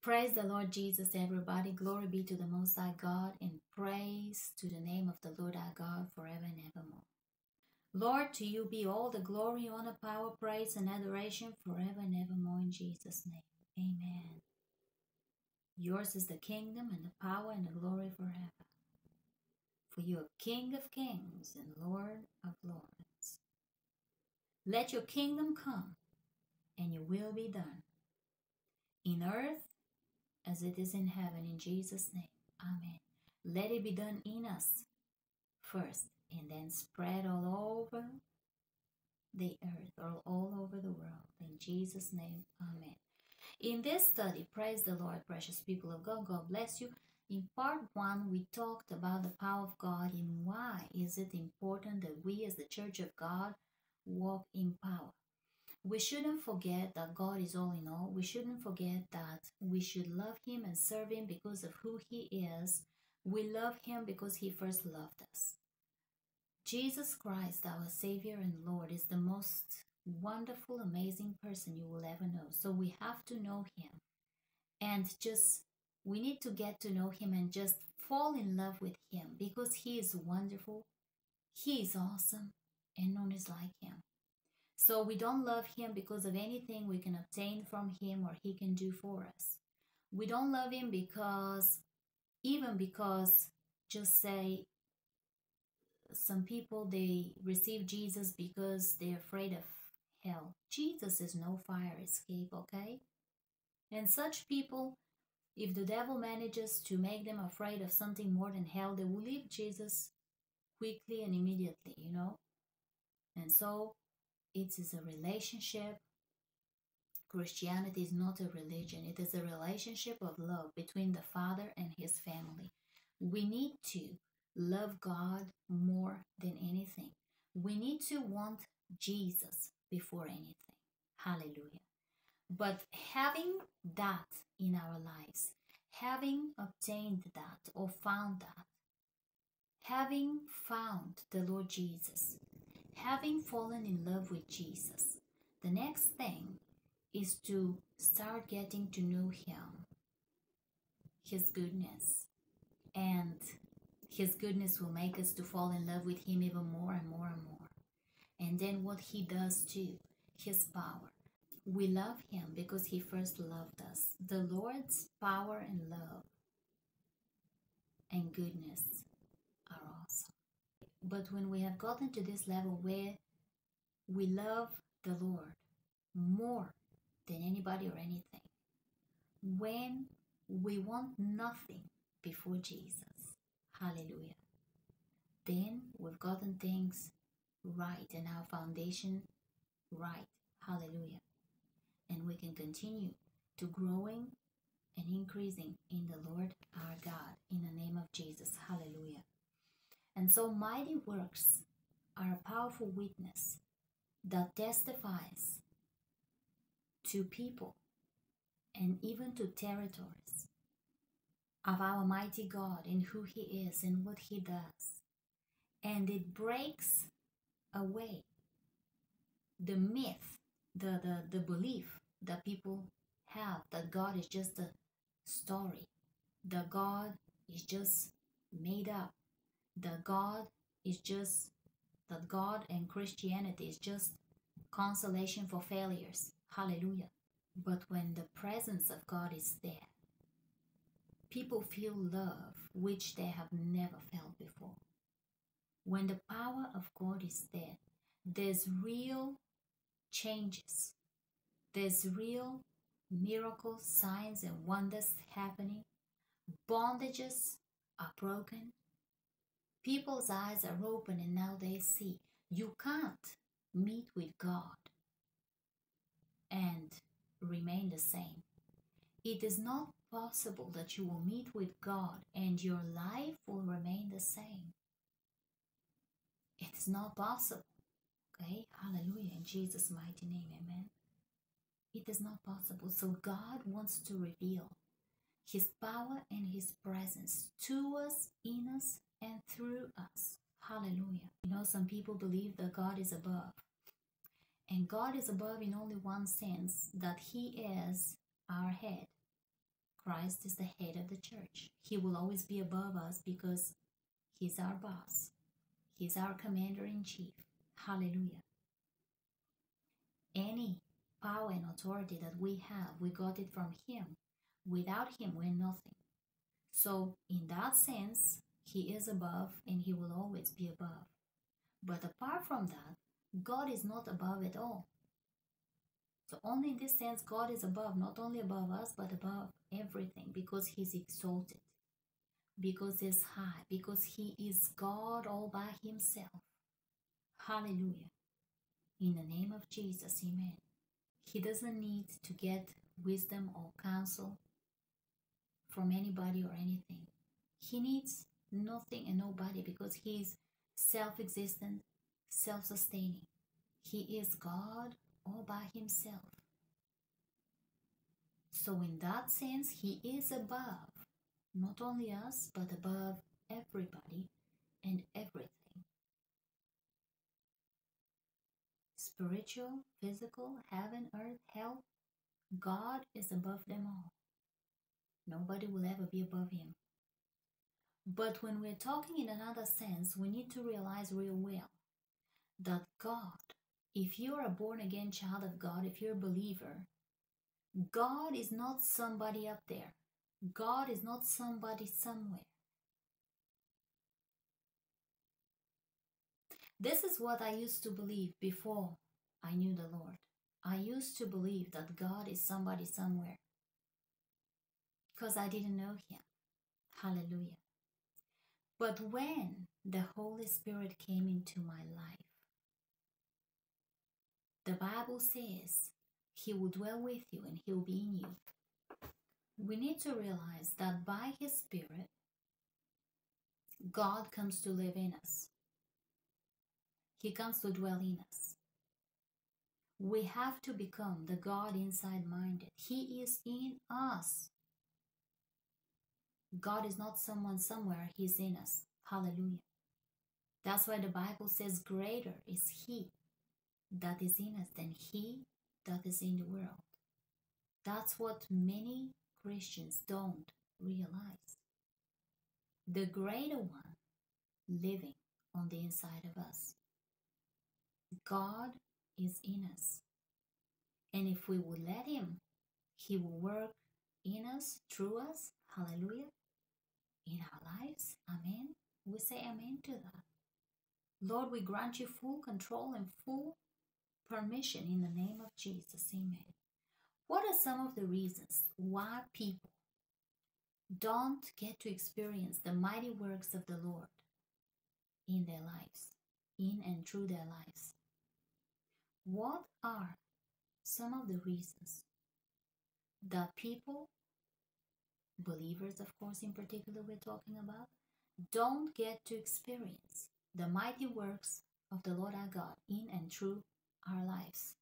Praise the Lord Jesus, everybody. Glory be to the Most High God, and praise to the name of the Lord our God forever and evermore. Lord, to you be all the glory, honor, power, praise, and adoration forever and evermore in Jesus' name. Amen. Yours is the kingdom and the power and the glory forever. For you are King of kings and Lord of lords. Let your kingdom come and your will be done in earth as it is in heaven in Jesus' name. Amen. Let it be done in us first and then spread all over the earth or all over the world. In Jesus' name, Amen. In this study, praise the Lord, precious people of God. God bless you. In part one, we talked about the power of God and why is it important that we as the Church of God walk in power. We shouldn't forget that God is all in all. We shouldn't forget that we should love Him and serve Him because of who He is. We love Him because He first loved us. Jesus Christ, our Savior and Lord, is the most wonderful, amazing person you will ever know. So we have to know Him. And just, we need to get to know Him and just fall in love with Him because He is wonderful, He is awesome, and none is like Him. So we don't love Him because of anything we can obtain from Him or He can do for us. We don't love Him because, even because, just say, some people they receive Jesus because they're afraid of hell. Jesus is no fire escape, okay? And such people, if the devil manages to make them afraid of something more than hell, they will leave Jesus quickly and immediately, you know? And so it is a relationship. Christianity is not a religion, it is a relationship of love between the Father and his family. We need to love God more than anything. We need to want Jesus before anything. Hallelujah. But having that in our lives, having obtained that or found that, having found the Lord Jesus, having fallen in love with Jesus, the next thing is to start getting to know Him, His goodness, and his goodness will make us to fall in love with Him even more and more and more. And then what He does too, His power. We love Him because He first loved us. The Lord's power and love and goodness. But when we have gotten to this level where we love the Lord more than anybody or anything, when we want nothing before Jesus, Hallelujah. Then we've gotten things right and our foundation right. Hallelujah. And we can continue to growing and increasing in the Lord our God in the name of Jesus. Hallelujah. And so mighty works are a powerful witness that testifies to people and even to territories of our mighty God and who He is and what He does. And it breaks away the myth, the, the, the belief that people have that God is just a story, that God is just made up, that God is just, that God and Christianity is just consolation for failures. Hallelujah. But when the presence of God is there, people feel love which they have never felt before. When the power of God is there, there's real changes, there's real miracles, signs, and wonders happening. Bondages are broken. People's eyes are open and now they see. You can't meet with God and remain the same. It is not possible that you will meet with God and your life will remain the same. It's not possible. Okay? Hallelujah. In Jesus' mighty name, amen. It is not possible. So God wants to reveal his power and his presence to us, in us, and through us. Hallelujah. You know, some people believe that God is above. And God is above in only one sense that he is our head Christ is the head of the church. He will always be above us because He's our boss. He's our commander in chief. Hallelujah. Any power and authority that we have, we got it from Him. Without Him, we're nothing. So, in that sense, He is above and He will always be above. But apart from that, God is not above at all. So, only in this sense, God is above, not only above us, but above everything because He's exalted, because He's high, because He is God all by Himself. Hallelujah. In the name of Jesus, Amen. He doesn't need to get wisdom or counsel from anybody or anything. He needs nothing and nobody because He is self existent, self sustaining. He is God all by Himself. So, in that sense, He is above not only us, but above everybody and everything. Spiritual, physical, heaven, earth, hell, God is above them all. Nobody will ever be above Him. But when we're talking in another sense, we need to realize real well that God, if you're a born again child of God, if you're a believer, God is not somebody up there. God is not somebody somewhere. This is what I used to believe before I knew the Lord. I used to believe that God is somebody somewhere because I didn't know Him. Hallelujah. But when the Holy Spirit came into my life, the Bible says He will dwell with you and He'll be in you. We need to realize that by His Spirit, God comes to live in us. He comes to dwell in us. We have to become the God inside minded. He is in us. God is not someone somewhere, He's in us. Hallelujah. That's why the Bible says, Greater is He that is in us than He that is in the world. That's what many Christians don't realize. The greater one living on the inside of us. God is in us. And if we would let Him, He will work in us, through us. Hallelujah in our lives. Amen. We say amen to that. Lord, we grant you full control and full permission in the name of Jesus. Amen. What are some of the reasons why people don't get to experience the mighty works of the Lord in their lives, in and through their lives? What are some of the reasons that people believers, of course, in particular, we're talking about, don't get to experience the mighty works of the Lord our God in and through our lives.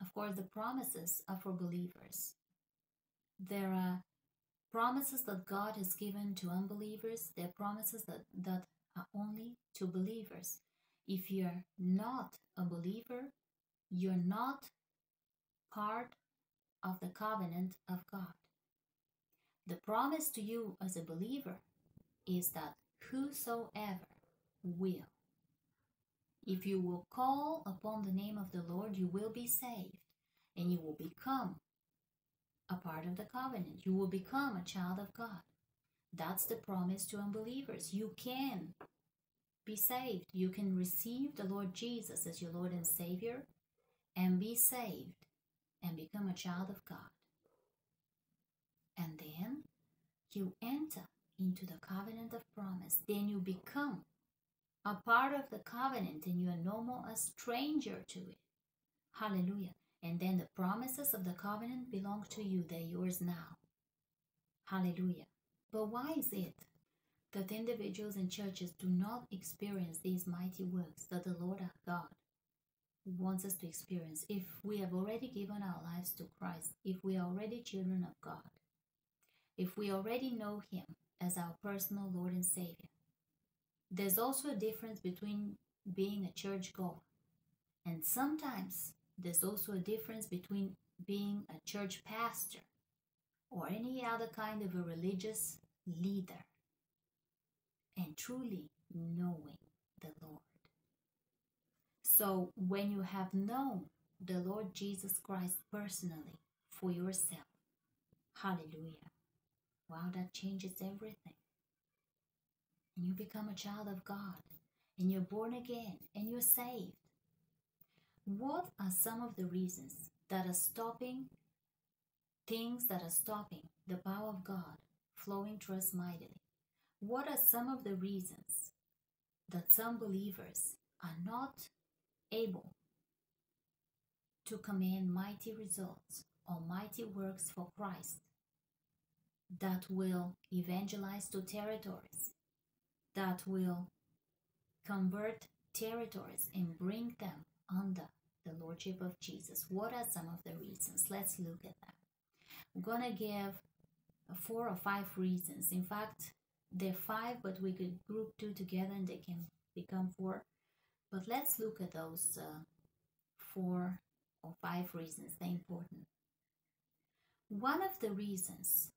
Of course, the promises are for believers. There are promises that God has given to unbelievers, there are promises that, that are only to believers. If you're not a believer, you're not part of the covenant of God. The promise to you as a believer is that whosoever will, if you will call upon the name of the Lord, you will be saved and you will become a part of the covenant. You will become a child of God. That's the promise to unbelievers. You can be saved. You can receive the Lord Jesus as your Lord and Savior and be saved and become a child of God. And then you enter into the covenant of promise. Then you become a part of the covenant and you are no more a stranger to it. Hallelujah. And then the promises of the covenant belong to you. They're yours now. Hallelujah. But why is it that individuals and churches do not experience these mighty works that the Lord our God wants us to experience if we have already given our lives to Christ, if we are already children of God, if we already know Him as our personal Lord and Savior. There's also a difference between being a church goer, and sometimes there's also a difference between being a church pastor or any other kind of a religious leader and truly knowing the Lord. So when you have known the Lord Jesus Christ personally for yourself, hallelujah, wow, that changes everything. And you become a child of God, and you're born again, and you're saved. What are some of the reasons that are stopping things that are stopping the power of God flowing through us mightily? What are some of the reasons that some believers are not able to command mighty results or mighty works for Christ that will evangelize to territories, that will convert territories and bring them under the Lordship of Jesus. What are some of the reasons? Let's look at that. I'm going to give four or five reasons. In fact, they're five, but we could group two together and they can become four. But let's look at those uh, four or five reasons. They're important. One of the reasons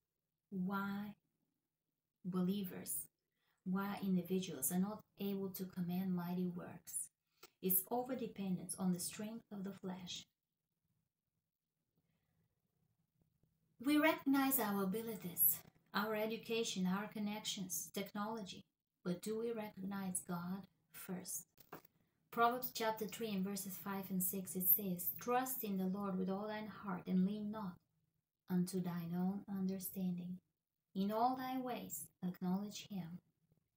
why believers, why individuals are not able to command mighty works is overdependence on the strength of the flesh. We recognize our abilities, our education, our connections, technology, but do we recognize God first? Proverbs chapter 3 and verses 5 and 6 it says, Trust in the Lord with all thine heart and lean not unto thine own understanding. In all thy ways acknowledge him,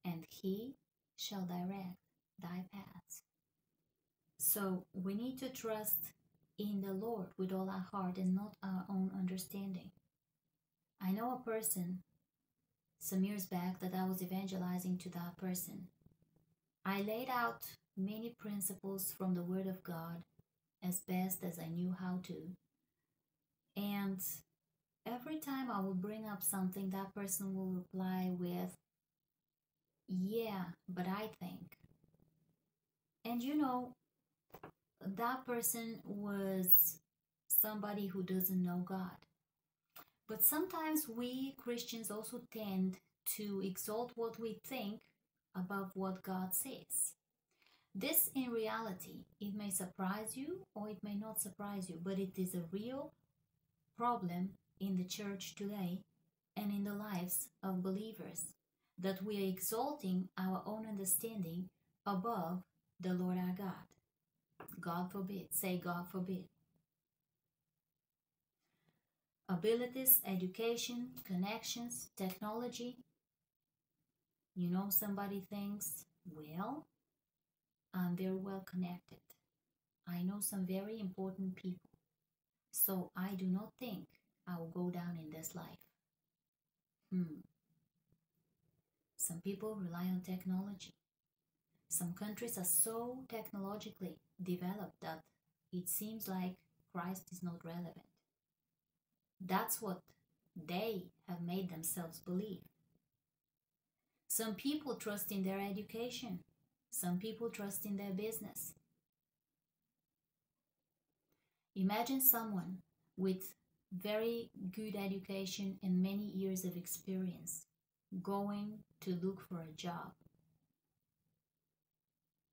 and he shall direct thy paths. So we need to trust in the Lord with all our heart and not our own understanding. I know a person some years back that I was evangelizing to that person. I laid out many principles from the Word of God as best as I knew how to. And every time I would bring up something, that person will reply with, Yeah, but I think. And you know, that person was somebody who doesn't know God. But sometimes we Christians also tend to exalt what we think above what God says. This, in reality, it may surprise you or it may not surprise you, but it is a real problem in the church today and in the lives of believers that we are exalting our own understanding above the Lord our God. God forbid. Say, God forbid. Abilities, education, connections, technology. You know, somebody thinks, well, I'm very well connected. I know some very important people. So I do not think I will go down in this life. Hmm. Some people rely on technology. Some countries are so technologically developed that it seems like Christ is not relevant. That's what they have made themselves believe. Some people trust in their education. Some people trust in their business. Imagine someone with very good education and many years of experience going to look for a job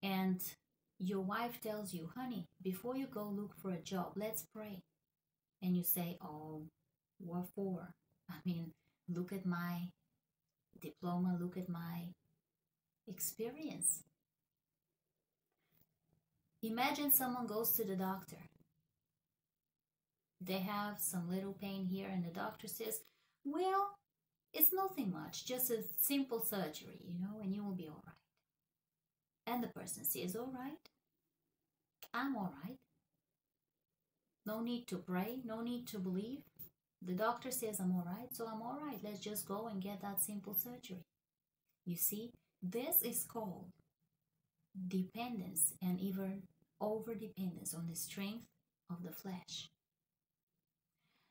and your wife tells you, honey, before you go look for a job, let's pray. And you say, oh, what for? I mean, look at my diploma, look at my experience. Imagine someone goes to the doctor. They have some little pain here, and the doctor says, Well, it's nothing much, just a simple surgery, you know, and you will be all right. And the person says, All right, I'm all right. No need to pray, no need to believe. The doctor says I'm all right, so I'm all right. Let's just go and get that simple surgery. You see, this is called dependence and even over dependence on the strength of the flesh.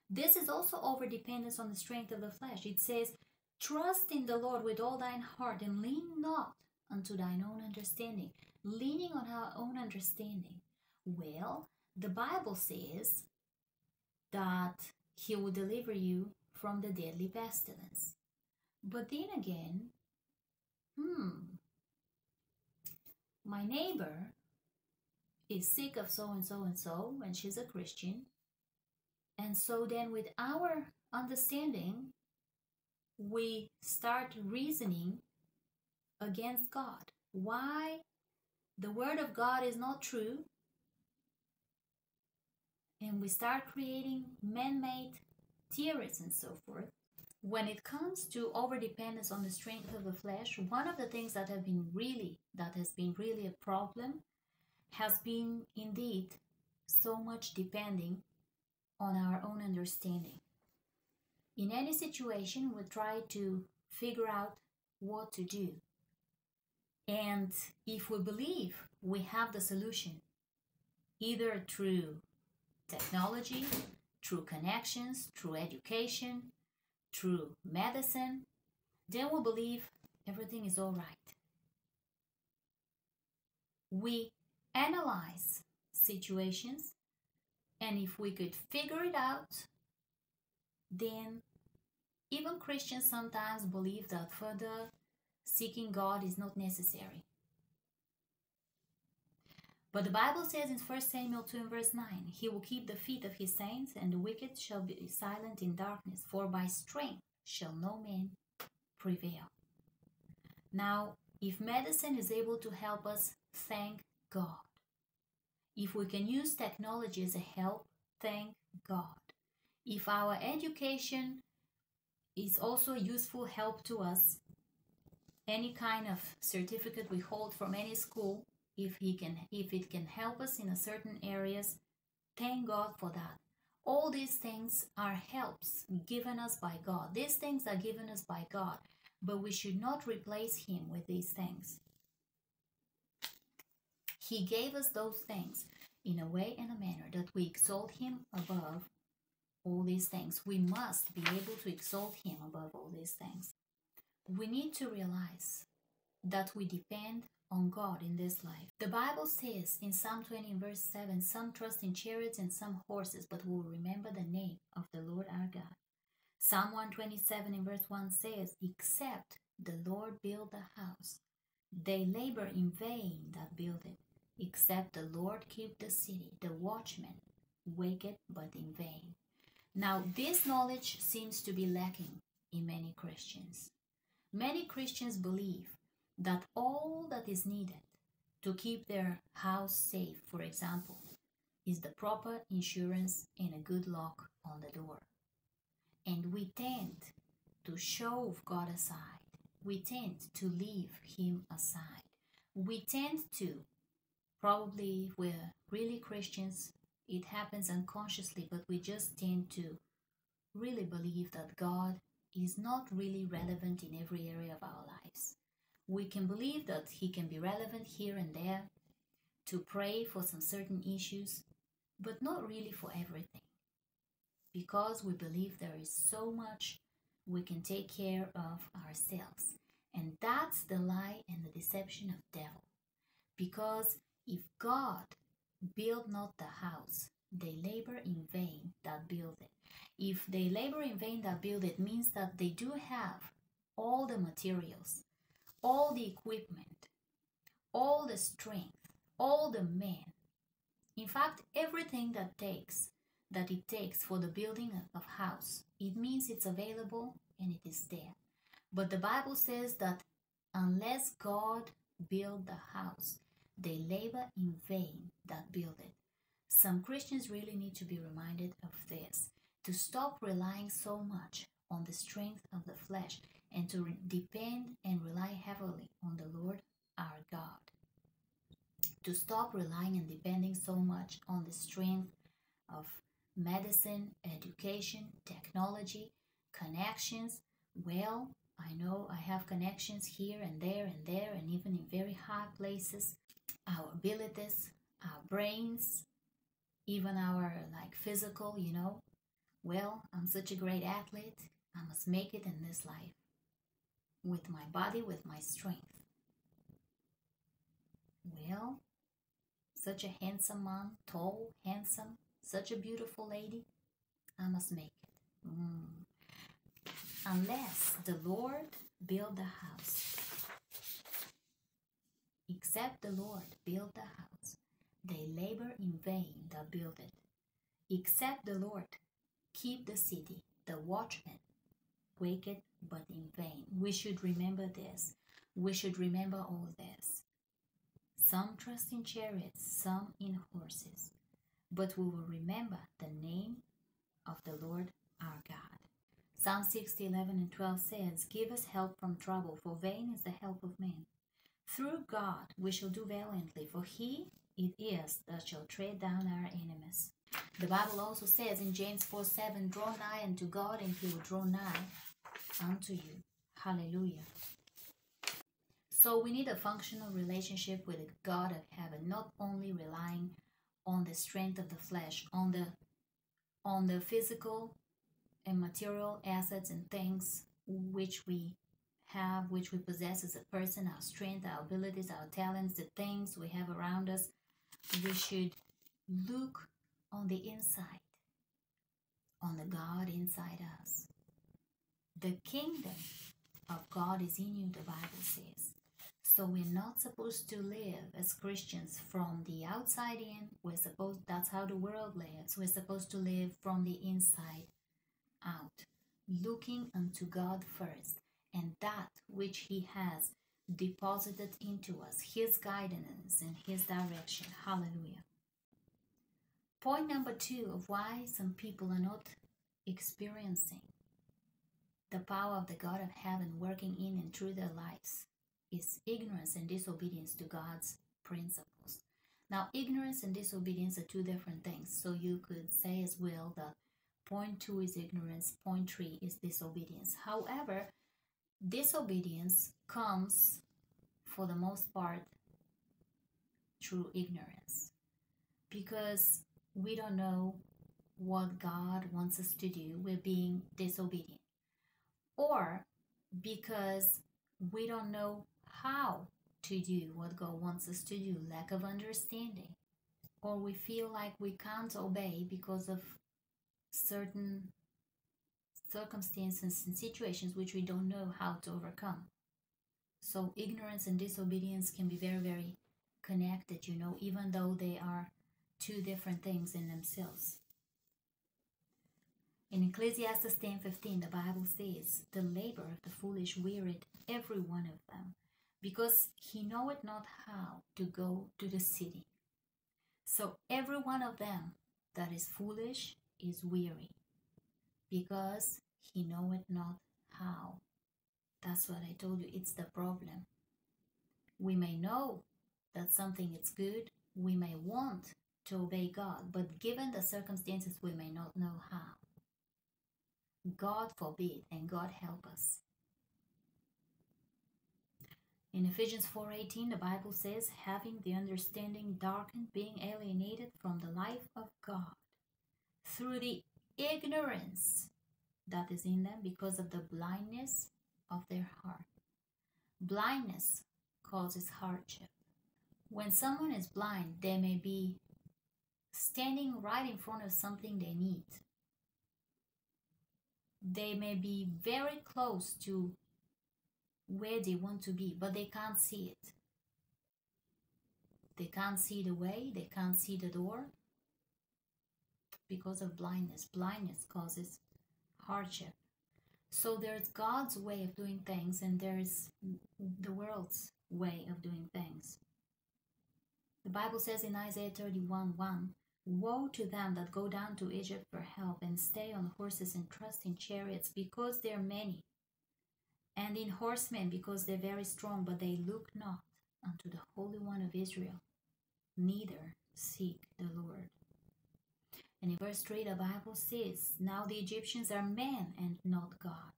This is also over dependence on the strength of the flesh. It says, Trust in the Lord with all thine heart and lean not unto thine own understanding, leaning on our own understanding. Well, the Bible says that He will deliver you from the deadly pestilence. But then again, hmm, my neighbor is sick of so and so and so, and she's a Christian. And so then, with our understanding, we start reasoning against God. Why the Word of God is not true. And we start creating man made theories and so forth. When it comes to overdependence on the strength of the flesh, one of the things that have been really that has been really a problem has been indeed so much depending on our own understanding. In any situation, we try to figure out what to do. And if we believe we have the solution, either through technology, through connections, through education, through medicine, then we believe everything is all right. We analyze situations, and if we could figure it out, then even Christians sometimes believe that further seeking God is not necessary. But the Bible says in 1 Samuel 2 and verse 9, He will keep the feet of His saints, and the wicked shall be silent in darkness, for by strength shall no man prevail. Now, if medicine is able to help us, thank God. If we can use technology as a help, thank God. If our education is also a useful help to us, any kind of certificate we hold from any school, if he can if it can help us in a certain areas, thank God for that. All these things are helps given us by God. These things are given us by God, but we should not replace him with these things. He gave us those things in a way and a manner that we exalt him above all these things. We must be able to exalt him above all these things we need to realize that we depend on God in this life. The Bible says in Psalm 20 verse 7, some trust in chariots and some horses, but will remember the name of the Lord our God. Psalm 127 in verse 1 says, Except the Lord build the house, they labor in vain that build it. Except the Lord keep the city, the watchman waketh but in vain. Now, this knowledge seems to be lacking in many Christians. Many Christians believe that all that is needed to keep their house safe, for example, is the proper insurance and a good lock on the door. And we tend to shove God aside. We tend to leave Him aside. We tend to, probably if we're really Christians, it happens unconsciously, but we just tend to really believe that God is not really relevant in every area of our lives. We can believe that He can be relevant here and there to pray for some certain issues, but not really for everything. Because we believe there is so much we can take care of ourselves. And that's the lie and the deception of devil. Because if God build not the house, they labor in vain that build it. If they labor in vain that build it means that they do have all the materials, all the equipment, all the strength, all the men. In fact, everything that takes that it takes for the building of house, it means it's available and it is there. But the Bible says that unless God build the house, they labor in vain that build it. Some Christians really need to be reminded of this to stop relying so much on the strength of the flesh and to depend and rely heavily on the Lord our God. To stop relying and depending so much on the strength of medicine, education, technology, connections. Well, I know I have connections here and there and there, and even in very high places. Our abilities, our brains, even our like physical, you know. Well, I'm such a great athlete. I must make it in this life with my body, with my strength. Well, such a handsome man, tall, handsome, such a beautiful lady. I must make it. Mm. unless the Lord build the house. Except the Lord build the house, they labor in vain that build it. Except the Lord keep the city, the watchman waketh but in vain. We should remember this. We should remember all this. Some trust in chariots, some in horses, but we will remember the name of the Lord our God. Psalm 60, 11 and 12 says, Give us help from trouble, for vain is the help of men. Through God we shall do valiantly, for he it is that shall tread down our enemies. The Bible also says in James 4 7, Draw nigh unto God, and he will draw nigh unto you. Hallelujah. So we need a functional relationship with the God of heaven, not only relying on the strength of the flesh, on the on the physical and material assets and things which we have, which we possess as a person, our strength, our abilities, our talents, the things we have around us. We should look on the inside, on the God inside us. The kingdom of God is in you, the Bible says. So we're not supposed to live as Christians from the outside in. We're supposed that's how the world lives. We're supposed to live from the inside out, looking unto God first, and that which He has deposited into us, His guidance and His direction. Hallelujah. Point number two of why some people are not experiencing the power of the God of heaven working in and through their lives is ignorance and disobedience to God's principles. Now, ignorance and disobedience are two different things. So you could say as well that point two is ignorance, point three is disobedience. However, disobedience comes for the most part through ignorance because we don't know what God wants us to do. We're being disobedient or because we don't know how to do what God wants us to do, lack of understanding, or we feel like we can't obey because of certain circumstances and situations which we don't know how to overcome. So, ignorance and disobedience can be very, very connected, you know, even though they are two different things in themselves. In Ecclesiastes 10:15, the Bible says, "The labor of the foolish wearied every one of them, because he knoweth not how to go to the city." So every one of them that is foolish is weary, because he knoweth not how. That's what I told you. It's the problem. We may know that something is good. We may want to obey God, but given the circumstances, we may not know how. God forbid and God help us. In Ephesians 4:18 the Bible says having the understanding darkened being alienated from the life of God through the ignorance that is in them because of the blindness of their heart. Blindness causes hardship. When someone is blind, they may be standing right in front of something they need they may be very close to where they want to be, but they can't see it. They can't see the way, they can't see the door because of blindness. Blindness causes hardship. So there's God's way of doing things, and there's the world's way of doing things. The Bible says in Isaiah 31 1 Woe to them that go down to Egypt for help and stay on horses and trust in chariots because they are many, and in horsemen because they're very strong, but they look not unto the Holy One of Israel, neither seek the Lord. And in verse 3, the Bible says, Now the Egyptians are men and not God,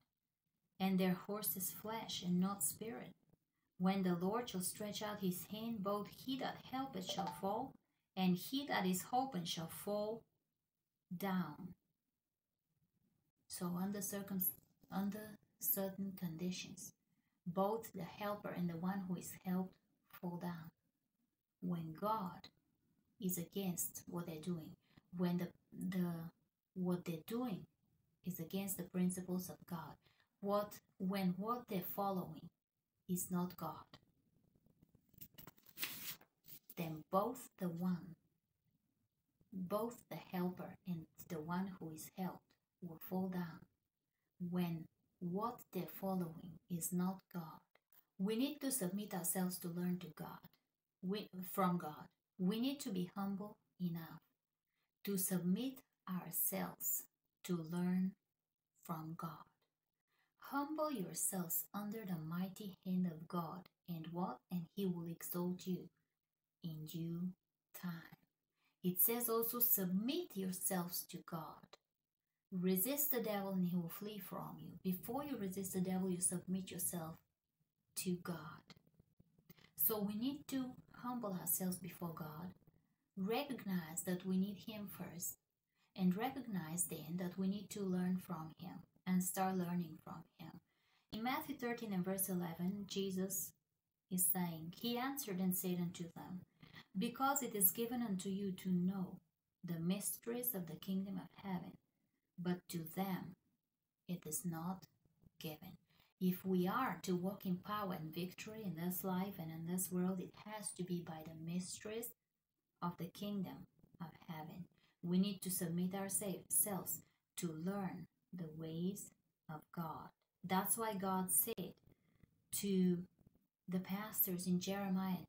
and their horses flesh and not spirit. When the Lord shall stretch out his hand, both he that helpeth shall fall, and he that is hoping shall fall down. So under circum under certain conditions, both the helper and the one who is helped fall down. When God is against what they're doing, when the the what they're doing is against the principles of God, what when what they're following is not God, then both the one, both the helper and the one who is helped will fall down when what they're following is not God. We need to submit ourselves to learn to God, we, from God. We need to be humble enough to submit ourselves to learn from God. Humble yourselves under the mighty hand of God, and what? And he will exalt you in due time. It says also, submit yourselves to God. Resist the devil and he will flee from you. Before you resist the devil, you submit yourself to God. So we need to humble ourselves before God, recognize that we need Him first, and recognize then that we need to learn from Him and start learning from Him. In Matthew 13 and verse 11, Jesus is saying, He answered and said unto them, Because it is given unto you to know the mysteries of the kingdom of heaven, but to them it is not given. If we are to walk in power and victory in this life and in this world, it has to be by the mysteries of the kingdom of heaven. We need to submit ourselves to learn the ways of God. That's why God said to the pastors in Jeremiah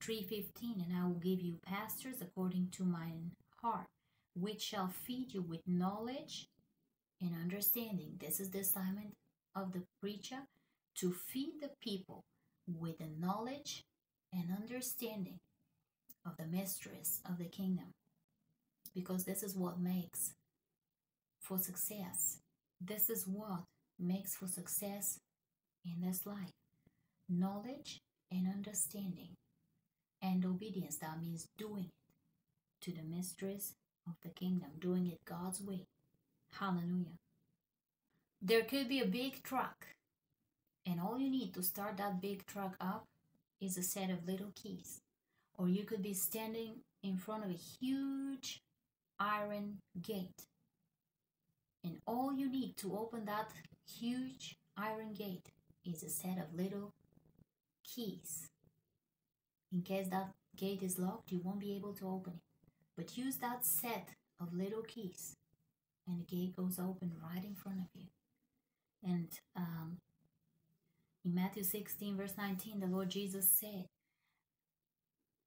3:15, and I will give you pastors according to mine heart, which shall feed you with knowledge and understanding. This is the assignment of the preacher to feed the people with the knowledge and understanding of the mysteries of the kingdom. Because this is what makes for success. This is what makes for success in this life knowledge and understanding and obedience. That means doing it to the mysteries of the kingdom, doing it God's way. Hallelujah. There could be a big truck, and all you need to start that big truck up is a set of little keys. Or you could be standing in front of a huge iron gate, and all you need to open that huge iron gate is a set of little keys. In case that gate is locked, you won't be able to open it. But use that set of little keys, and the gate goes open right in front of you. And um, in Matthew 16, verse 19, the Lord Jesus said,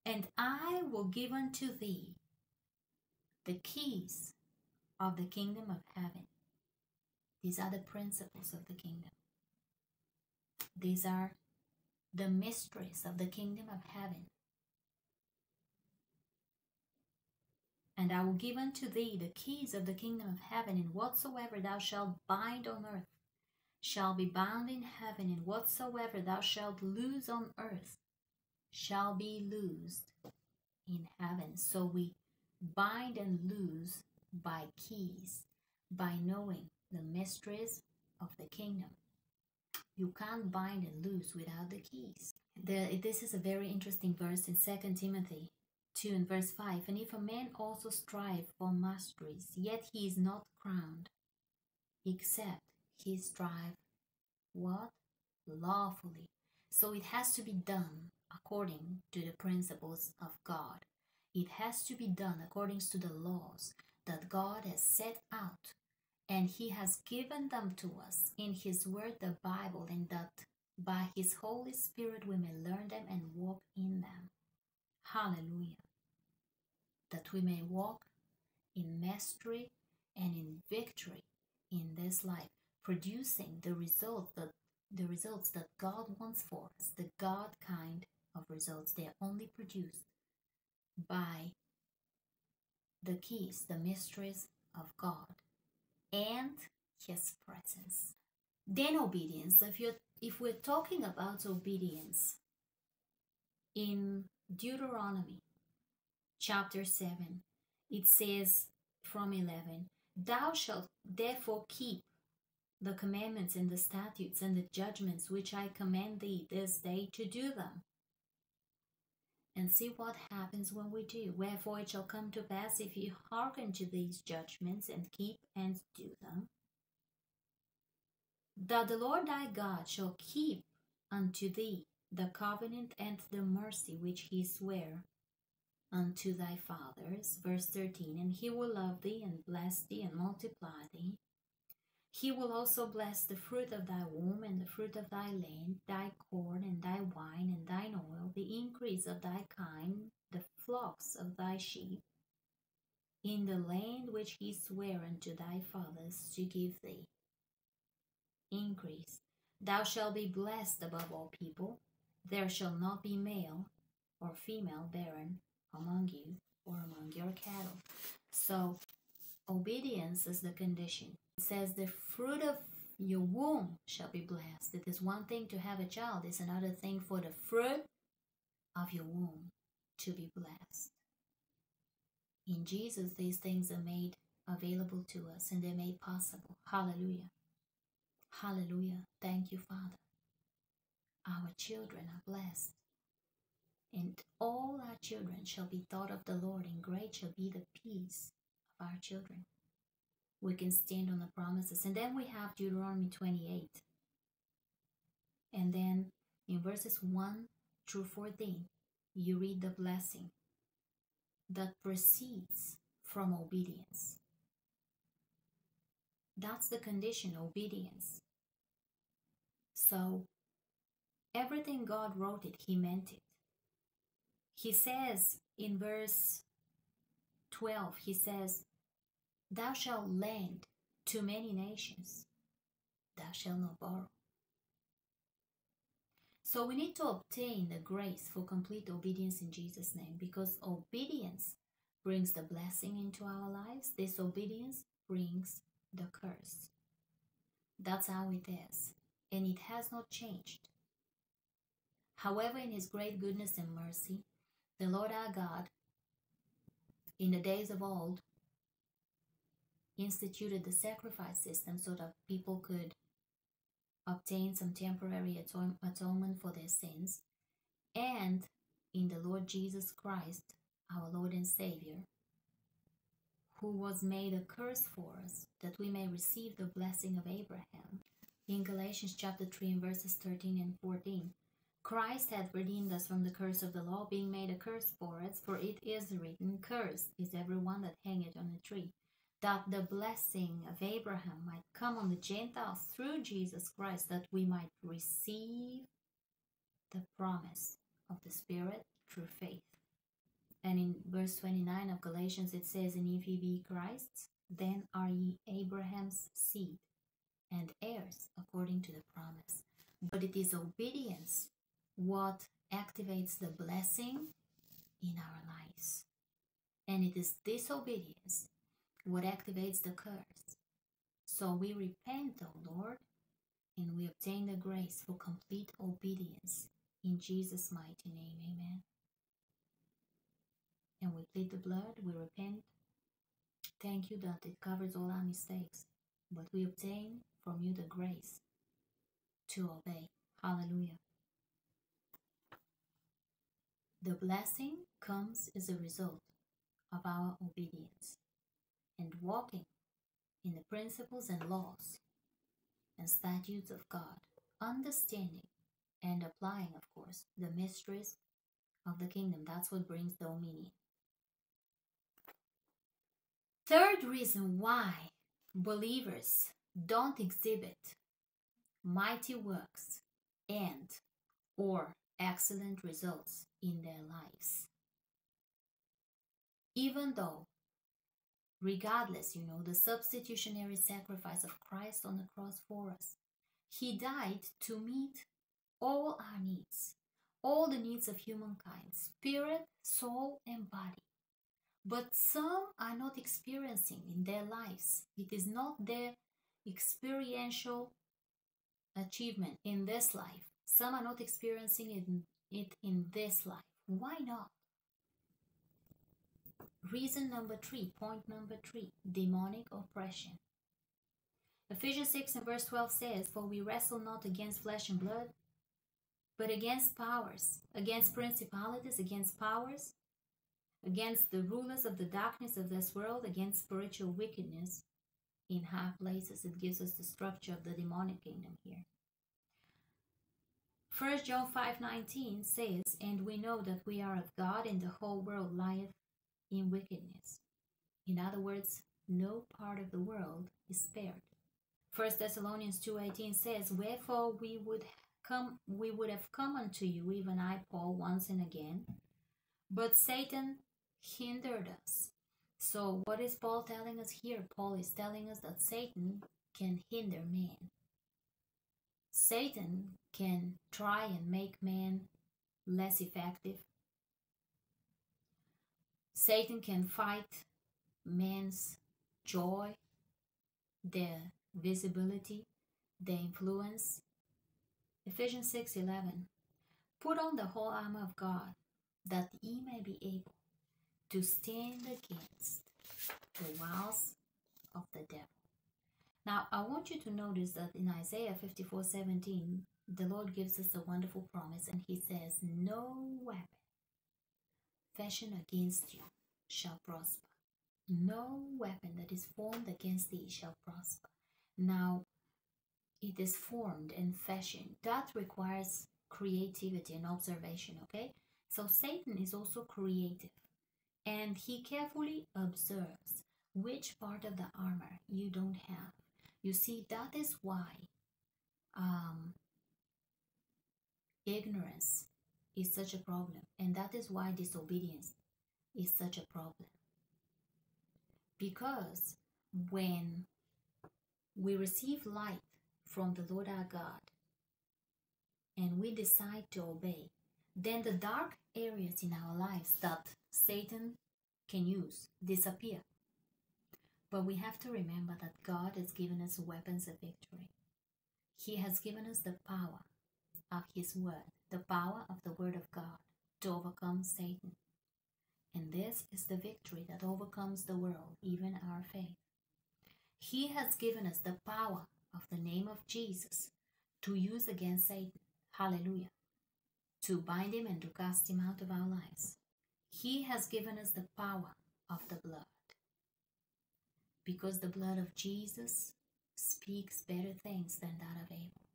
And I will give unto thee the keys of the kingdom of heaven. These are the principles of the kingdom. These are the mysteries of the kingdom of heaven. And I will give unto thee the keys of the kingdom of heaven, and whatsoever thou shalt bind on earth shall be bound in heaven, and whatsoever thou shalt loose on earth shall be loosed in heaven. So we bind and loose by keys, by knowing the mysteries of the kingdom. You can't bind and loose without the keys. The, this is a very interesting verse in 2 Timothy 2 and verse 5. And if a man also strive for masteries, yet he is not crowned, except he strive what? Lawfully. So it has to be done according to the principles of God. It has to be done according to the laws that God has set out and he has given them to us in his word the Bible and that by his Holy Spirit we may learn them and walk in them. Hallelujah. That we may walk in mastery and in victory in this life producing the result that the results that God wants for us, the God kind of results. They are only produced by the keys, the mysteries of God and his presence. Then obedience. If you if we're talking about obedience in Deuteronomy chapter 7, it says from 11, Thou shalt therefore keep the commandments and the statutes and the judgments which I command thee this day to do them. And see what happens when we do. Wherefore it shall come to pass if you hearken to these judgments and keep and do them, that the Lord thy God shall keep unto thee the covenant and the mercy which he sware unto thy fathers. Verse 13 And he will love thee and bless thee and multiply thee. He will also bless the fruit of thy womb and the fruit of thy land, thy corn and thy wine and thine oil, the increase of thy kind, the flocks of thy sheep, in the land which he sware unto thy fathers to give thee. Increase. Thou shalt be blessed above all people. There shall not be male or female barren among you or among your cattle. So, obedience is the condition. It says, The fruit of your womb shall be blessed. It is one thing to have a child, it's another thing for the fruit of your womb to be blessed. In Jesus, these things are made available to us and they're made possible. Hallelujah. Hallelujah. Thank you, Father. Our children are blessed. And all our children shall be thought of the Lord, and great shall be the peace of our children. We can stand on the promises. And then we have Deuteronomy 28. And then in verses 1 through 14, you read the blessing that proceeds from obedience. That's the condition, obedience. So, everything God wrote it, He meant it. He says in verse 12, He says, Thou shalt lend to many nations, thou shalt not borrow. So we need to obtain the grace for complete obedience in Jesus' name because obedience brings the blessing into our lives. Disobedience brings the curse. That's how it is, and it has not changed. However, in His great goodness and mercy, the Lord our God, in the days of old, instituted the sacrifice system so that people could obtain some temporary atonement for their sins, and in the Lord Jesus Christ, our Lord and Savior, who was made a curse for us, that we may receive the blessing of Abraham. In Galatians chapter 3 and verses 13 and 14, Christ hath redeemed us from the curse of the law, being made a curse for us, for it is written, Cursed is every one that hangeth on a tree that the blessing of Abraham might come on the Gentiles through Jesus Christ, that we might receive the promise of the Spirit through faith. And in verse 29 of Galatians, it says, And if ye be Christ's, then are ye Abraham's seed and heirs according to the promise. But it is obedience what activates the blessing in our lives. And it is disobedience what activates the curse. So we repent, O Lord, and we obtain the grace for complete obedience. In Jesus' mighty name, amen. And we plead the blood, we repent. Thank you that it covers all our mistakes, but we obtain from you the grace to obey. Hallelujah. The blessing comes as a result of our obedience and walking in the principles and laws and statutes of God, understanding and applying, of course, the mysteries of the kingdom. That's what brings dominion. Third reason why believers don't exhibit mighty works and or excellent results in their lives. Even though regardless, you know, the substitutionary sacrifice of Christ on the cross for us. He died to meet all our needs, all the needs of humankind, spirit, soul, and body. But some are not experiencing in their lives. It is not their experiential achievement in this life. Some are not experiencing it in, it in this life. Why not? Reason number three, point number three, demonic oppression. Ephesians 6 and verse 12 says, For we wrestle not against flesh and blood, but against powers, against principalities, against powers, against the rulers of the darkness of this world, against spiritual wickedness in high places. It gives us the structure of the demonic kingdom here. 1 John 5:19 says, "And we know that we are of God, and the whole world lieth in wickedness." In other words, no part of the world is spared. 1 Thessalonians 2:18 says, "Wherefore we would come we would have come unto you, even I Paul once and again, but Satan hindered us." So what is Paul telling us here? Paul is telling us that Satan can hinder man. Satan can try and make man less effective. Satan can fight man's joy, their visibility, their influence. Ephesians 6:11 Put on the whole armor of God that ye may be able to stand against the wiles of the devil. Now, I want you to notice that in Isaiah 54 17, the Lord gives us a wonderful promise, and He says, No weapon fashioned against you shall prosper. No weapon that is formed against thee shall prosper. Now, it is formed and fashioned. That requires creativity and observation, okay? So, Satan is also creative and he carefully observes which part of the armor you don't have. You see, that is why um, ignorance is such a problem, and that is why disobedience is such a problem. Because when we receive light from the Lord our God and we decide to obey, then the dark areas in our lives that Satan can use disappear. But we have to remember that God has given us weapons of victory. He has given us the power of His Word, the power of the Word of God to overcome Satan. And this is the victory that overcomes the world, even our faith. He has given us the power of the name of Jesus to use against Satan. Hallelujah. To bind him and to cast him out of our lives. He has given us the power of the blood. Because the blood of Jesus speaks better things than that of Abel.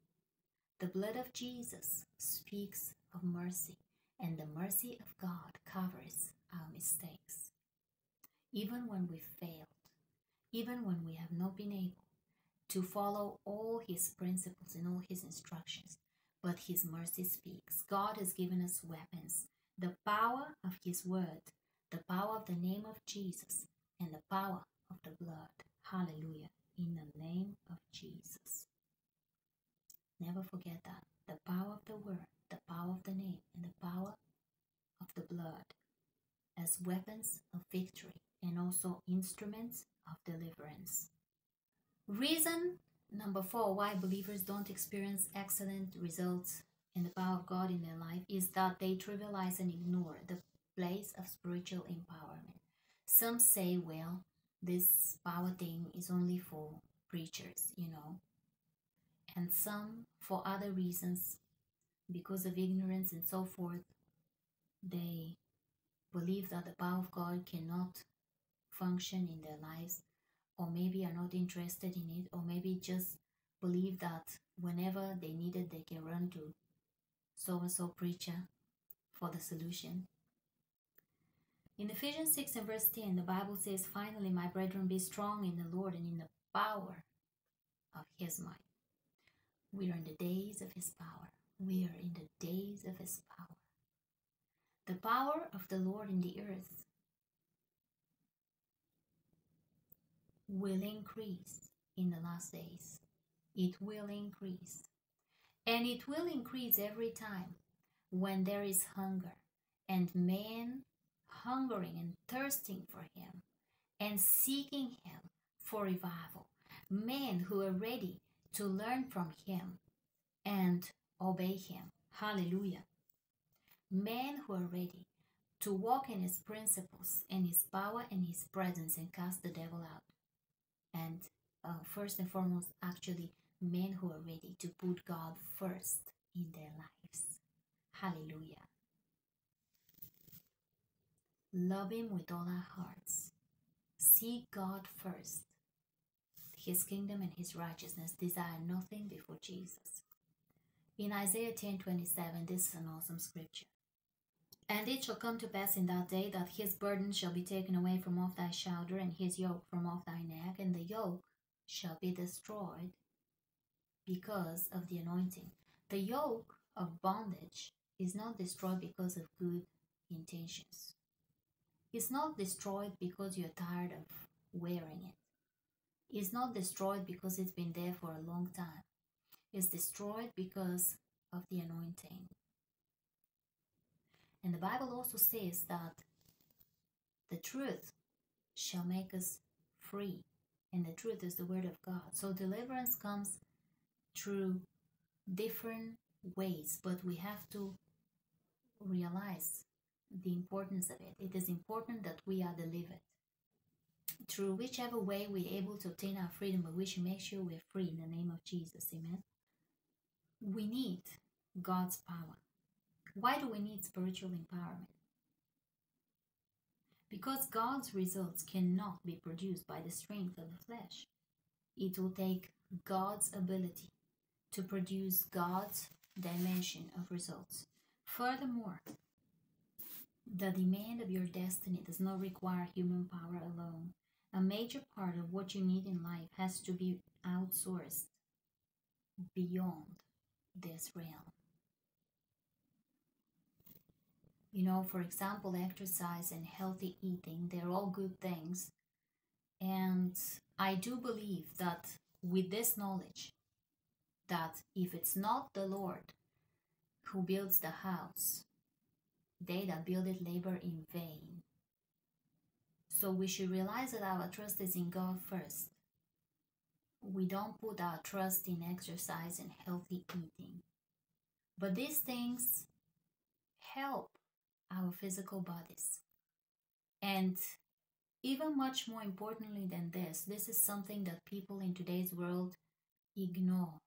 The blood of Jesus speaks of mercy, and the mercy of God covers our mistakes. Even when we failed, even when we have not been able to follow all His principles and all His instructions, but His mercy speaks. God has given us weapons the power of His word, the power of the name of Jesus, and the power of the blood. Hallelujah. In the name of Jesus. Never forget that. The power of the word, the power of the name, and the power of the blood as weapons of victory and also instruments of deliverance. Reason number four why believers don't experience excellent results in the power of God in their life is that they trivialize and ignore the place of spiritual empowerment. Some say, well, this power thing is only for preachers, you know, and some for other reasons, because of ignorance and so forth, they believe that the power of God cannot function in their lives, or maybe are not interested in it, or maybe just believe that whenever they need it, they can run to so and so preacher for the solution. In Ephesians 6 and verse 10, the Bible says, Finally, my brethren, be strong in the Lord and in the power of his might. We are in the days of his power. We are in the days of his power. The power of the Lord in the earth will increase in the last days. It will increase. And it will increase every time when there is hunger and man hungering and thirsting for him and seeking him for revival. Men who are ready to learn from him and obey him. Hallelujah. Men who are ready to walk in his principles and his power and his presence and cast the devil out. And uh, first and foremost, actually, men who are ready to put God first in their lives. Hallelujah. Love Him with all our hearts. Seek God first. His kingdom and his righteousness, desire nothing before Jesus. In Isaiah 10 27, this is an awesome scripture. And it shall come to pass in that day that his burden shall be taken away from off thy shoulder, and his yoke from off thy neck, and the yoke shall be destroyed because of the anointing. The yoke of bondage is not destroyed because of good intentions. It's not destroyed because you're tired of wearing it. It's not destroyed because it's been there for a long time. It's destroyed because of the anointing. And the Bible also says that the truth shall make us free. And the truth is the word of God. So deliverance comes through different ways, but we have to realize the importance of it. It is important that we are delivered. Through whichever way we're able to obtain our freedom, but we should make sure we're free in the name of Jesus. Amen. We need God's power. Why do we need spiritual empowerment? Because God's results cannot be produced by the strength of the flesh. It will take God's ability to produce God's dimension of results. Furthermore, the demand of your destiny does not require human power alone. A major part of what you need in life has to be outsourced beyond this realm. You know, for example, exercise and healthy eating, they're all good things. And I do believe that with this knowledge, that if it's not the Lord who builds the house, they that build it labor in vain. So we should realize that our trust is in God first. We don't put our trust in exercise and healthy eating. But these things help our physical bodies. And even much more importantly than this, this is something that people in today's world ignore.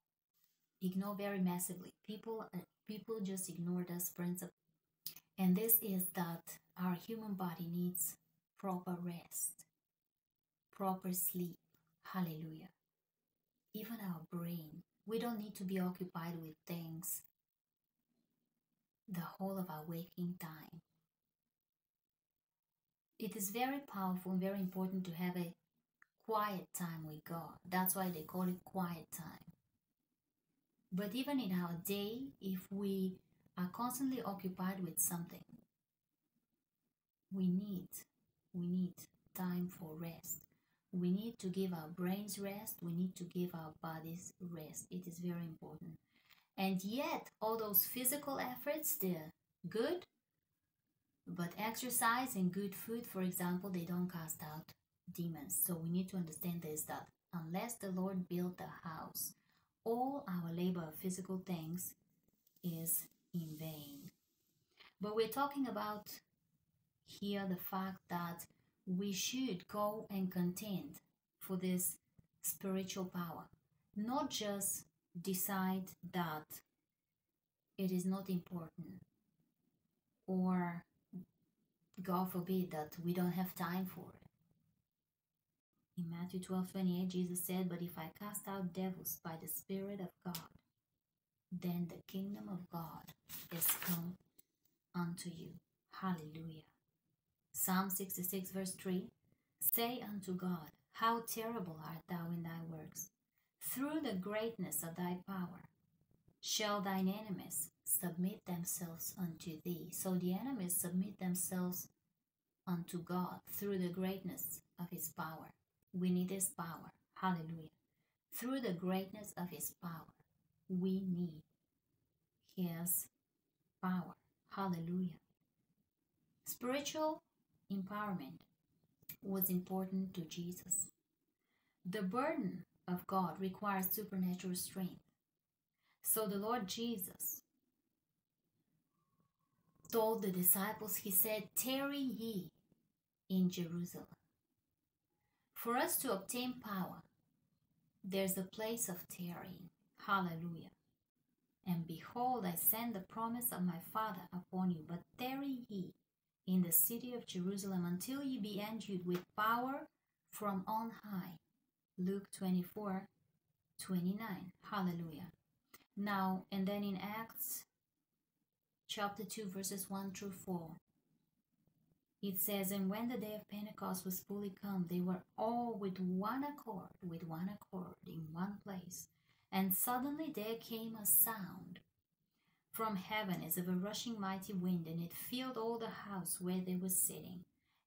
Ignore very massively. People uh, people just ignore this principle. And this is that our human body needs proper rest, proper sleep. Hallelujah. Even our brain, we don't need to be occupied with things the whole of our waking time. It is very powerful and very important to have a quiet time with God. That's why they call it quiet time. But even in our day, if we are constantly occupied with something, we need we need time for rest. We need to give our brains rest. We need to give our bodies rest. It is very important. And yet, all those physical efforts, they're good. But exercise and good food, for example, they don't cast out demons. So we need to understand this that unless the Lord built the house, all our labor of physical things is in vain. But we're talking about here the fact that we should go and contend for this spiritual power, not just decide that it is not important or God forbid that we don't have time for it. In Matthew 12 28, Jesus said, But if I cast out devils by the Spirit of God, then the kingdom of God is come unto you. Hallelujah. Psalm 66, verse 3 Say unto God, How terrible art thou in thy works! Through the greatness of thy power shall thine enemies submit themselves unto thee. So the enemies submit themselves unto God through the greatness of his power. We need his power. Hallelujah. Through the greatness of his power, we need his power. Hallelujah. Spiritual empowerment was important to Jesus. The burden of God requires supernatural strength. So the Lord Jesus told the disciples, He said, Tarry ye in Jerusalem. For us to obtain power, there's a place of tarrying. Hallelujah. And behold, I send the promise of my Father upon you, but tarry ye in the city of Jerusalem until ye be endued with power from on high. Luke 24 29. Hallelujah. Now, and then in Acts chapter 2, verses 1 through 4, it says, And when the day of Pentecost was fully come, they were all with one accord, with one accord in one place. And suddenly there came a sound from heaven as of a rushing mighty wind, and it filled all the house where they were sitting.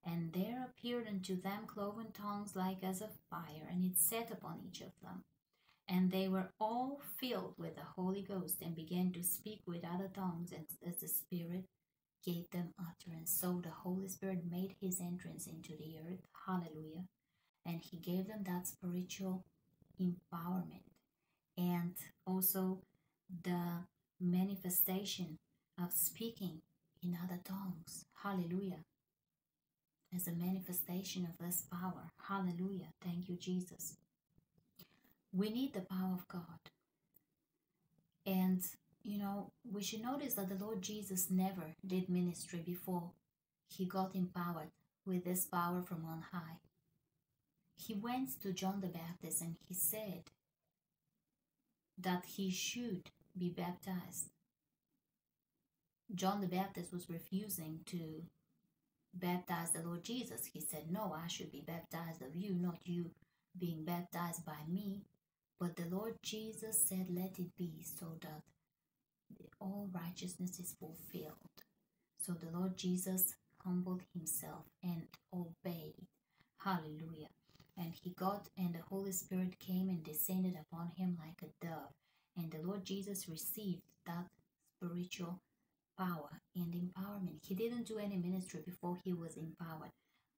And there appeared unto them cloven tongues like as of fire, and it sat upon each of them. And they were all filled with the Holy Ghost, and began to speak with other tongues as the Spirit gave them utterance. So the Holy Spirit made his entrance into the earth. Hallelujah. And he gave them that spiritual empowerment and also the manifestation of speaking in other tongues. Hallelujah. As a manifestation of this power. Hallelujah. Thank you, Jesus. We need the power of God. And, you know, we should notice that the Lord Jesus never did ministry before he got empowered with this power from on high. He went to John the Baptist and he said that he should be baptized. John the Baptist was refusing to baptize the Lord Jesus. He said, No, I should be baptized of you, not you being baptized by me. But the Lord Jesus said, Let it be, so that all righteousness is fulfilled. So the Lord Jesus humbled himself and obeyed. Hallelujah. And he got, and the Holy Spirit came and descended upon him like a dove. And the Lord Jesus received that spiritual power and empowerment. He didn't do any ministry before he was empowered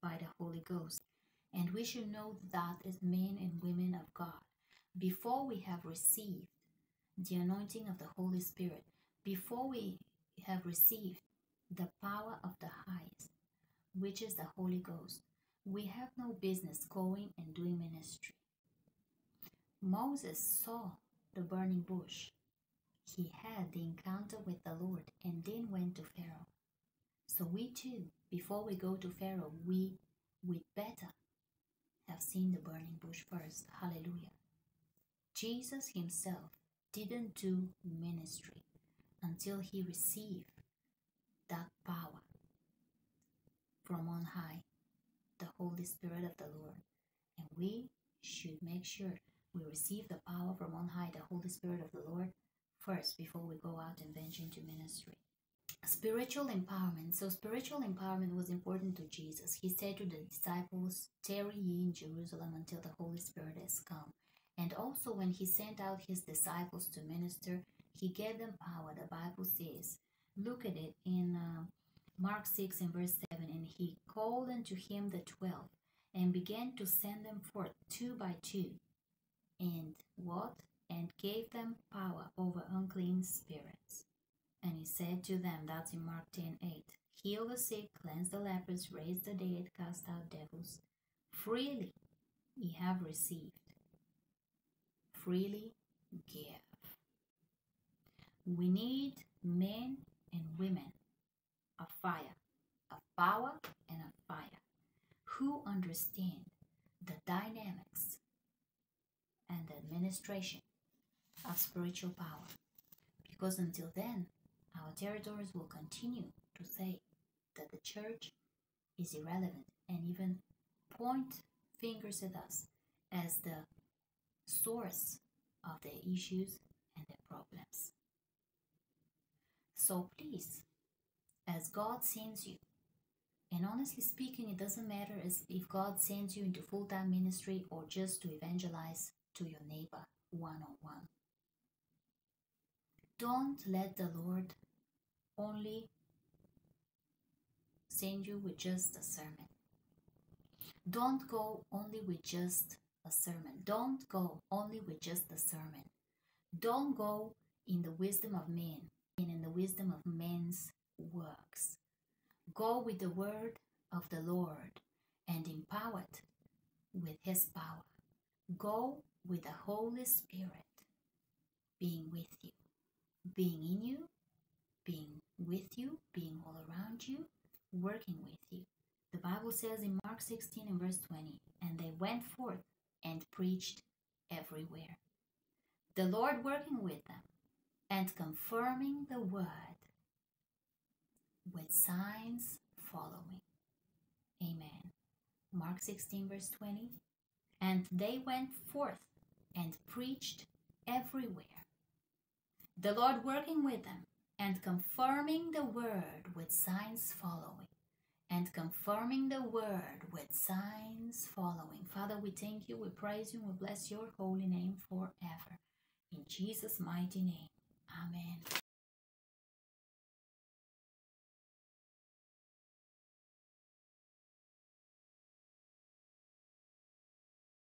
by the Holy Ghost. And we should know that as men and women of God, before we have received the anointing of the Holy Spirit, before we have received the power of the highest, which is the Holy Ghost, we have no business going and doing ministry. Moses saw the burning bush. He had the encounter with the Lord and then went to Pharaoh. So we too, before we go to Pharaoh, we we better have seen the burning bush first. Hallelujah. Jesus himself didn't do ministry until he received that power from on high, the Holy Spirit of the Lord. And we should make sure we receive the power from on high, the Holy Spirit of the Lord, first before we go out and venture into ministry. Spiritual empowerment. So, spiritual empowerment was important to Jesus. He said to the disciples, Tarry ye in Jerusalem until the Holy Spirit has come. And also, when he sent out his disciples to minister, he gave them power. The Bible says, look at it in uh, Mark 6 and verse 7 And he called unto him the twelve and began to send them forth two by two and what? And gave them power over unclean spirits. And he said to them, that's in Mark 10 8, heal the sick, cleanse the lepers, raise the dead, cast out devils. Freely ye have received, freely give. We need men and women of fire, of power and of fire, who understand the dynamics and the administration of spiritual power. Because until then, our territories will continue to say that the church is irrelevant and even point fingers at us as the source of their issues and their problems. So please, as God sends you, and honestly speaking, it doesn't matter as if God sends you into full time ministry or just to evangelize to your neighbor one on one. Don't let the Lord only send you with just a sermon. Don't go only with just a sermon. Don't go only with just a sermon. Don't go in the wisdom of men and in the wisdom of men's works. Go with the word of the Lord and empowered with his power. Go with the Holy Spirit being with you, being in you, being with you, being all around you, working with you. The Bible says in Mark 16 and verse 20, and they went forth and preached everywhere. The Lord working with them and confirming the word with signs following. Amen. Mark 16, verse 20. And they went forth and preached everywhere. The Lord working with them and confirming the word with signs following. And confirming the word with signs following. Father, we thank you, we praise you, we bless your holy name forever. In Jesus' mighty name. Amen.